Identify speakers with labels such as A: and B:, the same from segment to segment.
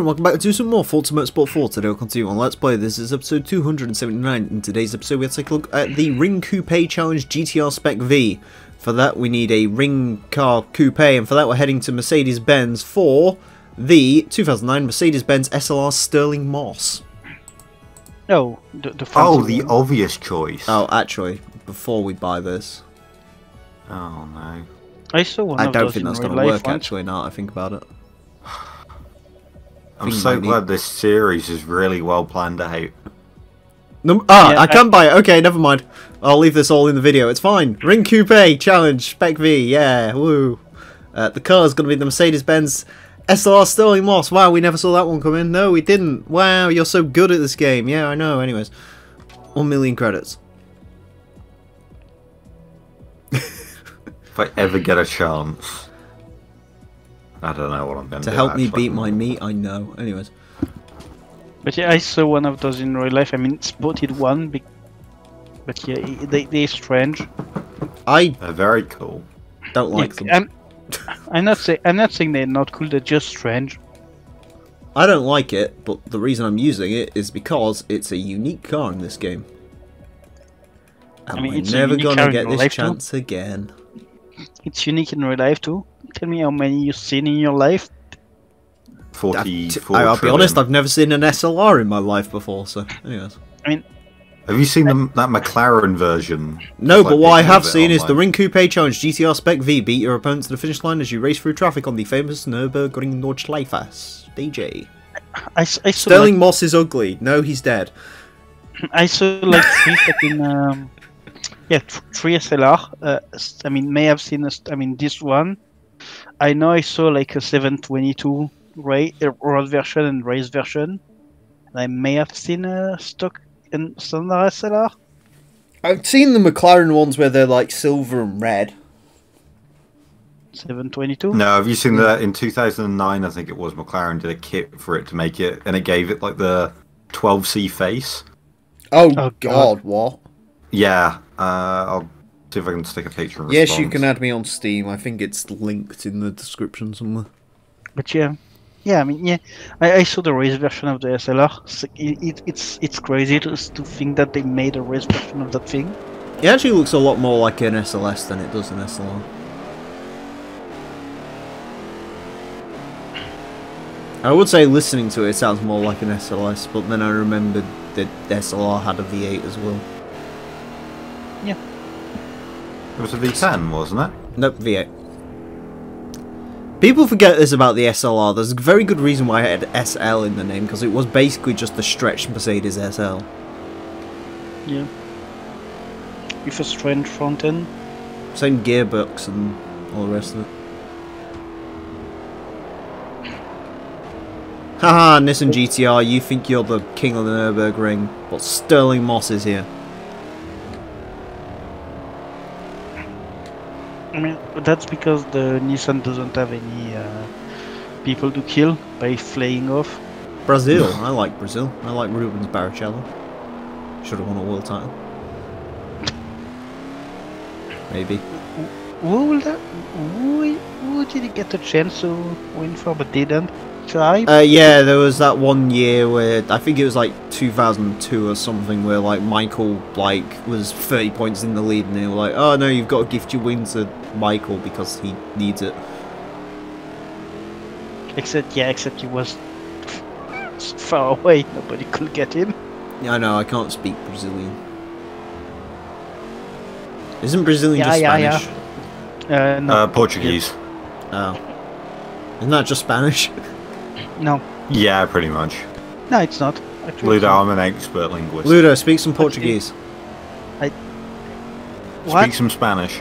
A: and welcome back to some more Forza Motorsport 4. Today we'll continue on Let's Play. This is episode 279. In today's episode we'll take a look at the Ring Coupe Challenge GTR Spec V. For that we need a Ring Car Coupe, and for that we're heading to Mercedes-Benz for the 2009 Mercedes-Benz SLR Sterling Moss.
B: No, the, the
C: Oh, the
B: one.
C: obvious choice.
A: Oh, actually, before we buy this,
C: Oh, no.
B: I saw one
A: I don't think that's going to work
B: once.
A: actually now that I think about it.
C: I'm so
A: might need-
C: glad this series is really well planned out.
A: Num ah,
B: Yeah,
A: I
B: I-
A: can buy it. Okay, never mind. I'll leave this all in the video. It's fine. Ring Coupe Challenge Spec V. Yeah, woo. Uh, the car is going to be the Mercedes-Benz SLR Sterling Moss. Wow, we never saw that one come in. No, we didn't. Wow, you're so good at this game. Yeah, I know. Anyways, one million credits.
C: If I ever get a chance. I don't know what I'm going
A: To
C: do.
A: To help me beat my meat, I know. Anyways,
B: But yeah, I saw one of those in real life. I mean, spotted one, be- but yeah, they they're strange.
A: I
C: They're very cool.
A: don't like them.
B: I'm, I'm not say I'm not saying they're not cool. They're just strange.
A: I don't like it, but the reason I'm using it is because it's a unique car in this game. And
B: I mean,
A: we're
B: it's
A: never gonna get this
B: life too.
A: chance again.
B: It's unique in real life too. Tell me how many you've seen in your life.
C: 44
A: I, will be honest, I've never seen an SLR in my life before, so anyways.
C: I mean, have you seen the, that McLaren version?
A: No,
C: Like,
A: but what I have
C: of it
A: seen is the. Ring Coupe Challenge GTR Spec V beat your opponent to the finish line as you race through traffic on the famous Nürburgring Nordschleife. DJ.
B: I, s- I saw
A: Sterling Moss is ugly. No, he's dead.
B: I saw like three fucking um, yeah three SLR. Uh, s- I mean, may have seen. A, I mean, this one. I know I saw like a 722 ra- uh, road version and race version. And I may have seen a stock and standard SLR.
A: I've seen the McLaren ones where they're like silver and red.
B: 722.
C: No, have you seen that in 2009? I think it was McLaren did a kit for it to make it, and it gave it like the 12C face.
A: Oh,
B: God.
A: God, what?
C: Yeah, uh, I'll see if I can stick a picture. in
A: Yes, you can add me on Steam. I think it's linked in the description somewhere.
B: But yeah, yeah. I mean, yeah. I, I saw the race version of the SLR. It, it, it's it's crazy to to think that they made a race version of that thing.
A: It actually looks a lot more like an SLS than it does an SLR. I would say listening to it, it sounds more like an SLS, but then I remembered that SLR had a V8 as well.
C: It was a V10, wasn't it?
A: Nope, V8. People forget this about the SLR. There's a very good reason why it had SL in the name, because it was basically just a stretched Mercedes SL.
B: Yeah. With a strange front end.
A: Same gearbox and all the rest of it. Haha, Nissan GTR, you think you're the king of the Nürburgring, but Sterling Moss is here.
B: I mean, that's because the Nissan doesn't have any uh, people to kill by flaying off.
A: Brazil, I like Brazil. I like Rubens Barrichello. Should have won a world title. Maybe.
B: Who will that? Who, who did he get a chance to win for but didn't? Try?
A: Uh, yeah, there was that one year where I think it was like 2002 or something, where like Michael like was 30 points in the lead, and they were like, "Oh no, you've got to gift your win to Michael because he needs it."
B: except, yeah, except he was far away. Nobody could get him.
A: Yeah, I know I can't speak Brazilian. Isn't Brazilian
B: Yeah,
A: just
B: yeah, yeah.
A: Spanish?
B: Uh, no,
C: Uh, Portuguese.
A: Oh, isn't that just Spanish?
B: no,
C: Yeah, pretty much.
B: no, it's not. Actually,
C: Ludo. I'm an expert linguist.
A: Ludo, speak some Portuguese. I...
B: What?
C: Speak some Spanish.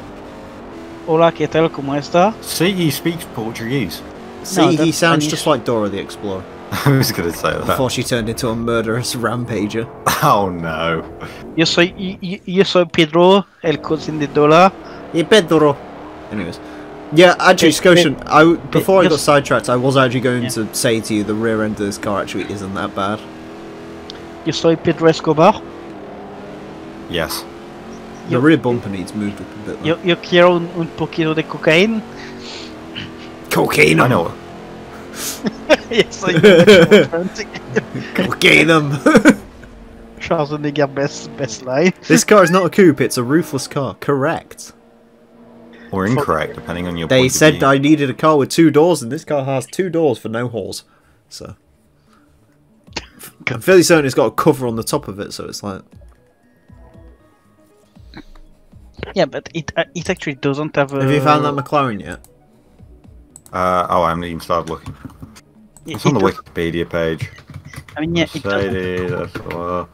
B: Hola, ¿qué tal? ¿Cómo está?
C: See, he speaks Portuguese.
A: See,
B: No,
A: he sounds
B: Spanish.
A: just like Dora the Explorer
C: I was going to say that.
A: before she turned into a murderous rampager.
C: Oh no.
B: Yo soy, yo, yo soy Pedro, el cousin de Dora.
A: Yeah, Pedro. Anyways. Yeah, actually, Scotian, I, before I got sidetracked, I was actually going
B: Yeah.
A: to say to you the rear end of this car actually isn't that bad.
B: Yo soy Pedro Escobar.
C: Yes.
A: The
B: Yo-
A: rear bumper needs moved up a bit.
B: Yo, yo quiero un, un poquito de cocaína.
A: Cocaine.
C: I know.
B: yes, like the
A: Go get them!
B: Schwarzenegger best best line.
A: this car is not a coupe, it's a roofless car. Correct.
C: Or incorrect, depending on your
A: They
C: point of
A: said
C: view.
A: I needed a car with two doors, and this car has two doors for no holes. So. I'm fairly certain it's got a cover on the top of it, so it's like.
B: Yeah, but it uh, it actually doesn't have a.
A: Have you found that McLaren yet?
C: Uh, oh, I haven't even started looking.
B: it-
C: It's on the
B: it does-
C: Wikipedia page.
B: I mean, yeah, it doesn't,
C: that's, uh,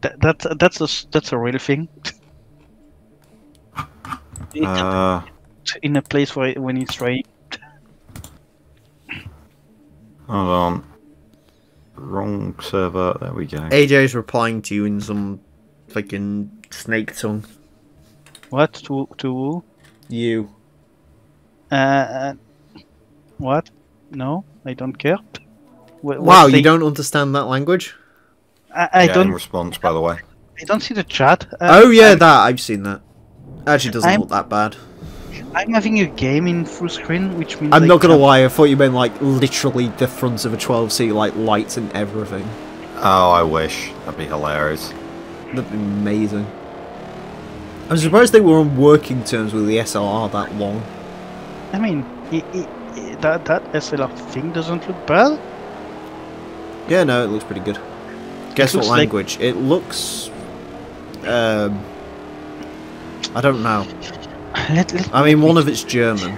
B: that, that's that's a s- that's a real thing. It's
C: uh,
B: in a place where it- when it's raining.
C: hold on. Wrong server. There we go.
A: AJ's replying to you in some fucking snake tongue.
B: What to to who?
A: You.
B: Uh, what? No, I don't care. Wh-
A: Wow,
B: what
A: you don't understand that language?
B: I, I
C: yeah,
B: don't.
C: response, by the way.
B: I don't see the chat. Uh,
A: oh yeah,
B: I'm,
A: that I've seen that. Actually, doesn't
B: I'm-
A: look that bad.
B: I'm having a game in full screen, which means
A: I'm
B: I
A: not gonna
B: can't-
A: lie. I thought you meant like literally the front of a 12C, like lights and everything.
C: Oh, I wish. That'd be hilarious.
A: That'd be amazing. I'm surprised they were on working terms with the SLR that long.
B: I mean, i i i that that SLR thing doesn't look bad.
A: Yeah, no, it looks pretty good. Guess what
B: looks like-
A: language? It looks. Um. I don't know.
B: Let, let,
A: I mean, one of it's German.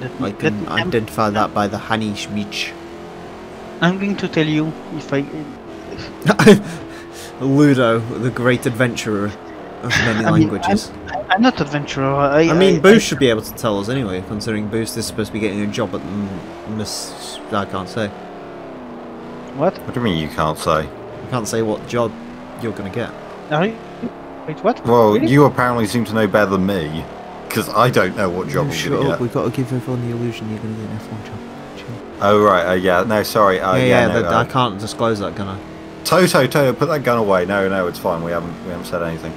B: let
A: I
B: me, let
A: can
B: me, I'm,
A: identify that by the Hanishmich.
B: I'm going to tell you if I.
A: Ludo, the great adventurer of many
B: I mean,
A: languages.
B: I'm not adventurer. I,
A: I mean,
B: I,
A: Boost should be able to tell us anyway, considering Boost is supposed to be getting a job at M- Miss. I can't say.
B: What?
C: What do you mean you can't say?
A: I can't say what job you're gonna get.
B: Are you? Wait, what?
C: Well,
B: Really?
C: you apparently seem to know better than me, because I don't know what job I'm
A: Shut
C: going to get.
A: We've got to give everyone the illusion you're gonna get an F1 job.
C: Oh, right, uh, yeah, no, sorry. Uh,
A: yeah,
C: yeah,
A: yeah,
C: no,
A: that-
C: uh,
A: I can't disclose that, can I?
C: Toto, Toto, put that gun away. No, no, it's fine. We haven't, we haven't said anything.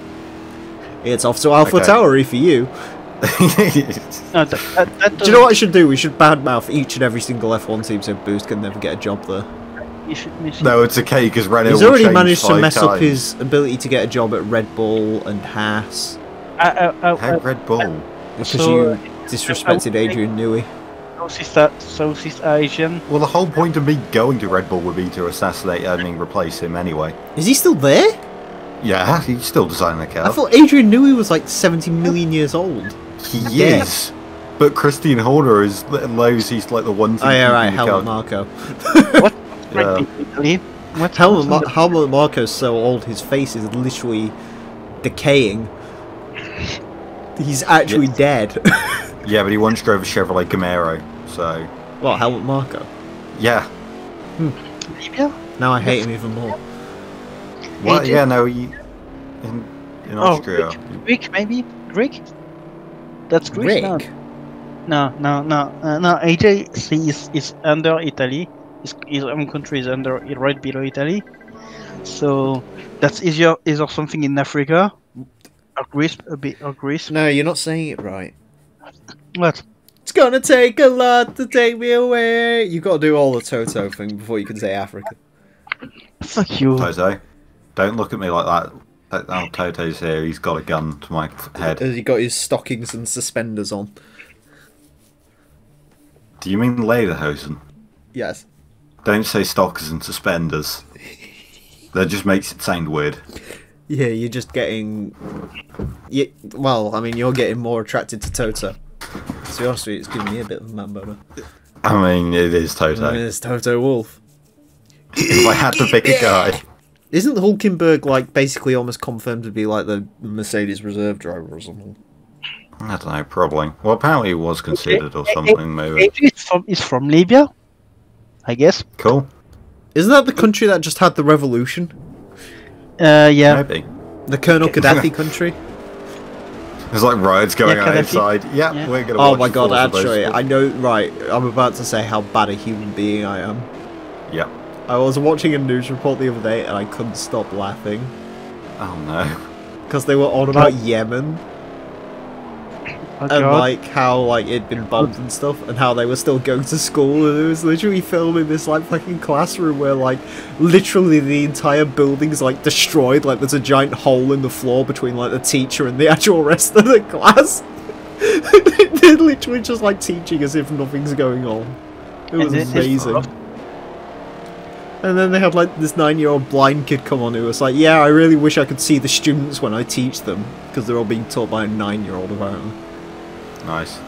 A: It's off to Alpha
C: Okay.
A: Towery for you.
B: No, that, that, that
A: Do you know what I should do? We should badmouth each and every single F1 team so Boost can never get a job there.
B: You should, you
C: no, it's okay because Renault.
A: He's
C: will
A: already
C: change
A: managed to
C: five
A: mess up his ability to get a job at Red Bull and Haas
B: I, I, I,
C: Hey,
B: I,
C: Red Bull.
A: Uh, because
B: So,
A: you uh, disrespected Adrian Newey.
B: Southeast, A- Southeast Asian.
C: Well, the whole point of me going to Red Bull would be to assassinate, I mean, replace him anyway.
A: Is he still there?
C: Yeah, he's still designing the car.
A: I thought Adrian Newey was like 70 million years old.
C: he
A: Yeah.
C: is. But Christian Horner is knows he's like the one thing.
A: Oh yeah,
C: keeping
A: right,
C: the
A: Helmut Marko.
B: What?
C: Yeah.
B: Right, Italy. What?
A: Helmut,
B: what's
A: Mar- Helmut Marko's so old, his face is literally decaying. He's actually dead.
C: Yeah, but he once drove a Chevrolet Camaro, so
A: well, how about Marco.
C: yeah.
B: in Libya?
A: Now I hate him even more.
C: Well, yeah, no, he, in, in
B: Oh,
C: Austria.
B: Greek, Greek maybe? Greek? That's Greek? No, no, no, no. Uh, no AJ is, is under Italy. His, his own um, country is under right below Italy. So that's easier. Is there something in Africa? Or Greece? A bit or Greece?
A: No, you're not saying it right.
B: What?
A: It's gonna take a lot to take me away. You've got to do all the Toto thing before you can say Africa.
B: Fuck you.
C: Toto, don't look at me like that. Oh, Toto's here. He's got a gun to my f- head.
A: Has he got his stockings and suspenders on?
C: Do you mean lederhosen?
A: Yes.
C: Don't say stockers and suspenders. That just makes it sound weird.
A: Yeah, you're just getting. Yeah, well, I mean, you're getting more attracted to Toto. To be honest with you, it's giving me a bit of a man boner.
C: I mean, it is Toto.
A: I mean, it's Toto Wolff.
C: if I had to pick a guy,
A: Isn't Hulkenberg like basically almost confirmed to be like the Mercedes reserve driver or something?
C: I don't know, probably. Well, apparently it was considered or something. Maybe.
B: AJ is from, is from Libya, I guess.
C: Cool.
A: Isn't that the country that just had the revolution?
B: Uh, yeah.
C: Maybe.
A: The Colonel Gaddafi country?
C: There's like riots going
B: Yeah,
C: on
B: Gaddafi.
C: outside. Yeah,
B: Yeah.
C: we're gonna.
A: Oh my
C: the
A: god,
C: falls
A: actually. I know, right, I'm about to say how bad a human being I am.
C: Yeah.
A: I was watching a news report the other day and I couldn't stop laughing.
C: Oh no.
A: Because they were on about Yemen.
B: Oh,
A: and
B: God.
A: like how like it'd been bombed and stuff, and how they were still going to school, and it was literally filming this like fucking classroom where like literally the entire building's like destroyed, like there's a giant hole in the floor between like the teacher and the actual rest of the class. They're literally just like teaching as if nothing's going on. It was
B: it is
A: amazing. And then they had like this nine-year-old blind kid come on who was like, "Yeah, I really wish I could see the students when I teach them because they're all being taught by a nine-year-old apparently."
C: Nice.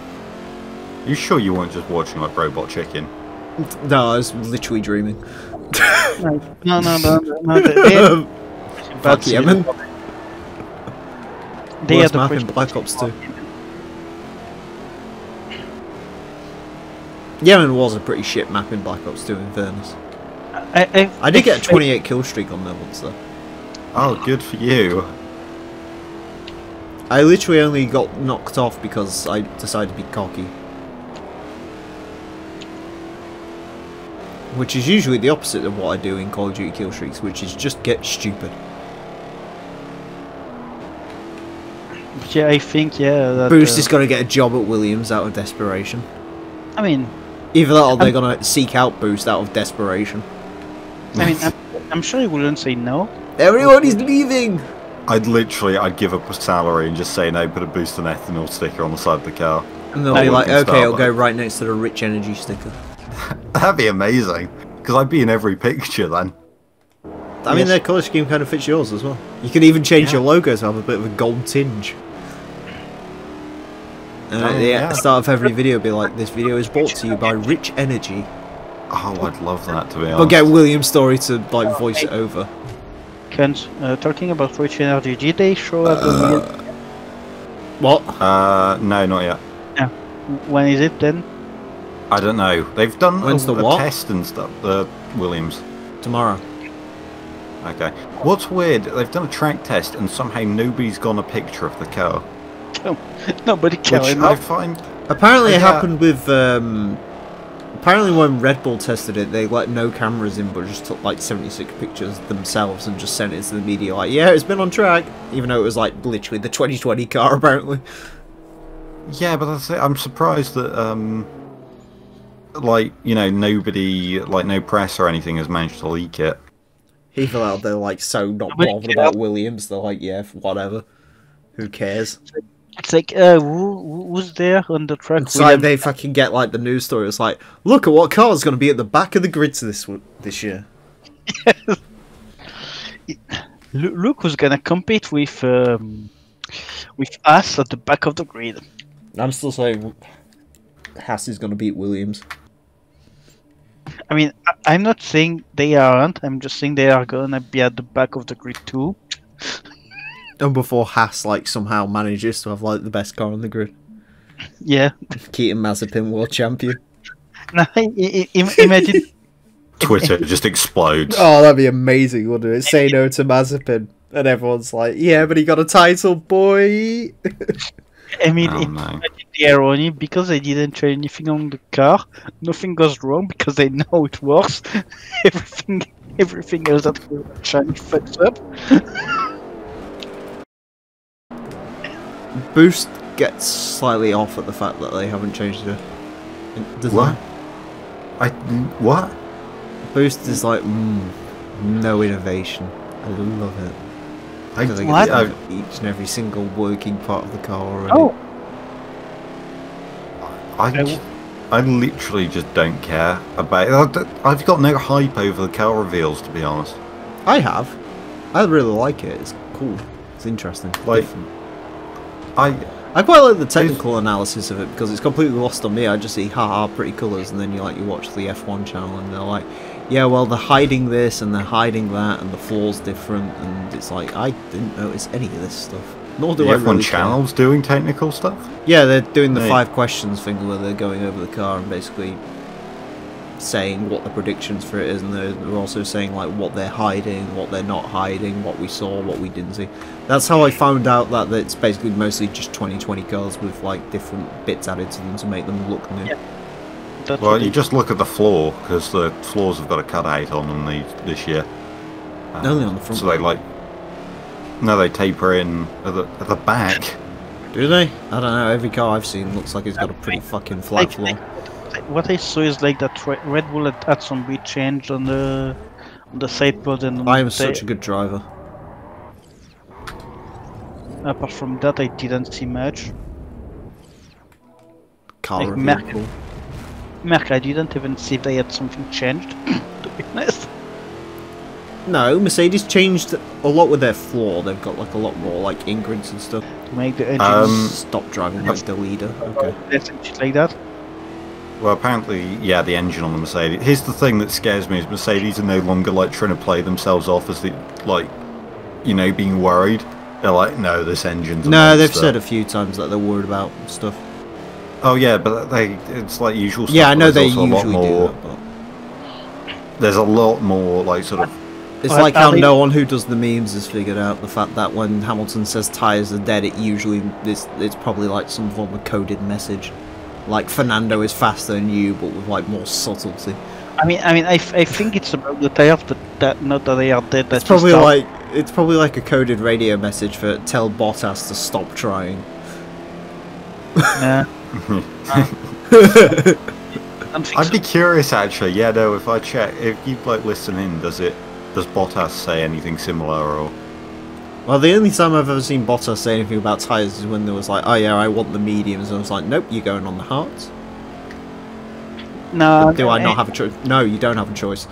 C: You sure you weren't just watching like Robot Chicken?
A: No, I was literally dreaming.
B: No, no, no, no. no they, they,
A: Fuck Yemen.
B: They
A: Worst map in Black Ops 2. Yemen was a pretty shit map in Black Ops 2 in fairness.
B: I, I,
A: I did get a 28 kill streak on there once though.
C: Oh, good for you.
A: I literally only got knocked off because I decided to be cocky. Which is usually the opposite of what I do in Call of Duty kill streaks, which is just get stupid.
B: Yeah, I think yeah. That,
A: Boost
B: uh,
A: is going to get a job at Williams out of desperation.
B: I mean,
A: Either that or they're going to seek out Boost out of desperation.
B: I mean, I'm, I'm sure he wouldn't say no.
A: Everyone is leaving!
C: I'd literally, I'd give up a salary and just say no, put a boost and ethanol sticker on the side of the car.
A: And they'll be like, okay, it'll go right next to the rich energy sticker.
C: That'd be amazing. Because I'd be in every picture then.
A: I mean,
B: Yes.
A: their colour scheme kind of fits yours as well. You can even change
C: Yeah.
A: your logo to have a bit of a gold tinge. And
C: Oh,
A: at the
C: yeah.
A: start of every video, be like, this video is brought to you by Rich Energy.
C: Oh, I'd love that to be honest.
A: But get William Story to like voice it over.
B: Kent, uh, talking about Rich Energy, did they show up the
A: What?
C: Uh, no, not yet. Yeah.
B: When is it then?
C: I don't know. They've done
A: When's
C: a,
A: the
C: a
A: what?
C: test and stuff. The Williams.
A: Tomorrow.
C: Okay. What's weird? They've done a track test and somehow nobody's gone a picture of the car,
B: Nobody
C: which
B: cares.
C: I find.
A: Apparently, it
C: Yeah.
A: happened with. Um, apparently, when Red Bull tested it, they let no cameras in, but just took like 76 pictures themselves and just sent it to the media. Like, yeah, it's been on track, even though it was like literally the 2020 car. Apparently.
C: Yeah, but that's it. I'm surprised that um, like you know, nobody, like no press or anything, has managed to leak it.
A: Even though they're like so not bothered about Williams, they're like, yeah, whatever. Who cares?
B: It's like, uh, who, who- who's there on the track?
A: It's like they fucking get like the news story. It's like, look at what car's going to be at the back of the grids this this year.
B: Look who's gonna compete with um, with us at the back of the grid.
A: I'm still saying Haas is going to beat Williams.
B: I mean, I'm not saying they aren't. I'm just saying they are gonna be at the back of the grid too.
A: And before Haas like somehow manages to have like the best car on the grid,
B: Yeah.
A: Keaton Mazepin world champion.
B: Now, i- i- im- imagine.
C: Twitter just explodes.
A: Oh, that'd be amazing, wouldn't it? Say no to Mazepin, and everyone's like, yeah, but he got a title, boy.
B: I mean,
C: Oh,
B: im-
C: no.
B: imagine the irony because they didn't try anything on the car. Nothing goes wrong because they know it works. everything, everything else that we trying fucks up.
A: Boost gets slightly off at the fact that they haven't changed the design.
C: What? I what?
A: Boost is like, mm, no innovation. I love it.
C: I,
A: Because I
B: What?
A: get
C: I,
A: to each and every single working part of the car already.
B: Oh,
C: I,
B: I-
C: j- I literally just don't care about. it. I've got no hype over the car reveals, to be honest.
A: I have. I really like it. It's cool. It's interesting.
C: Like-
A: different.
C: I
A: I quite like the technical analysis of it because it's completely lost on me. I just see haha pretty colours and then you like you watch the F1 channel and they're like, yeah, well they're hiding this and they're hiding that and the floor's different and it's like I didn't notice any of this stuff. Nor do
C: the
A: I
C: F1
A: really care.
C: channel's doing technical stuff.
A: Yeah, they're doing the five questions thing where they're going over the car and basically saying what the predictions for it is, and they're, they're also saying like what they're hiding, what they're not hiding, what we saw, what we didn't see. That's how I found out that it's basically mostly just 2020 cars with like different bits added to them to make them look new.
B: Yeah. that's
C: Well, you just look at the floor because the floors have got a cutout on them these, this year. Um,
A: Only on the front.
C: So they like. No, they taper in at the, at the back.
A: Do they? I don't know. Every car I've seen looks like it's got a pretty fucking flat floor.
B: What I saw is like that Red Bull had, had some big change on the on the sideboard and on
A: I am such a good driver.
B: apart from that I didn't see much.
A: Car
B: Like
A: review.
B: Merc-
A: cool.
B: Merc, I didn't even see they had something changed. to be honest.
A: No, Mercedes changed a lot with their floor. They've got like a lot more like ingredients and stuff.
B: To make the engines
C: Um,
A: Stop driving like the leader. Okay.
B: and like that.
C: Well, apparently, yeah, the engine on the Mercedes. Here's the thing that scares me: is Mercedes are no longer like trying to play themselves off as the like, you know, being worried. They're like, no, this engine's. a
A: No, they've said a few times that they're worried about stuff.
C: Oh yeah, but they it's like usual. Stuff,
A: Yeah, I know they
C: there's also a lot
A: usually do
C: more.
A: that, but
C: There's a lot more like sort of.
A: it's
B: Well,
A: like
B: are
A: how no one who does the memes has figured out the fact that when Hamilton says tires are dead, it usually is it's probably like some form of coded message. Like Fernando is faster than you, but with like more subtlety.
B: I mean, I mean, I, f- I think it's about the tires that, that not that they are dead. That
A: It's probably
B: you
A: like it's probably like a coded radio message for tell Bottas to stop trying.
B: Yeah. I don't think
C: I'd
B: so.
C: be curious actually. Yeah, no. If I check, if you like listen in, does it? Does Bottas say anything similar or?
A: Well, the only time I've ever seen Bottas say anything about tyres is when there was like, oh yeah, I want the mediums, and I was like, nope, you're going on the hards.
B: No,
A: Do I
B: eh,
A: not have a choice? No, you don't have a choice.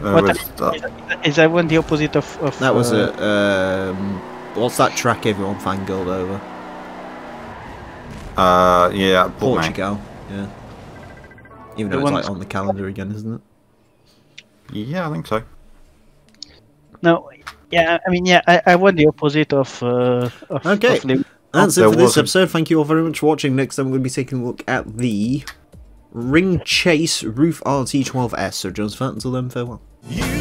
C: There
B: What
C: was that-
B: Is that- Is that one the opposite of? of
A: That was
B: uh,
A: it. Um, what's that track everyone fangirled over?
C: uh, yeah, Portimão.
A: Portugal. Yeah. Even
B: The
A: though it's like on the calendar again, isn't it?
C: Yeah, I think so.
B: No, yeah, I mean, yeah, I, I want the opposite of. Uh, of
A: Okay.
B: Of Lewis.
A: That's it for this
C: wasn't-
A: episode. Thank you all very much for watching. Next time we're going to be taking a look at the Ring Chase Ruf RT12S. So, Jones Fat, until then, farewell.
D: You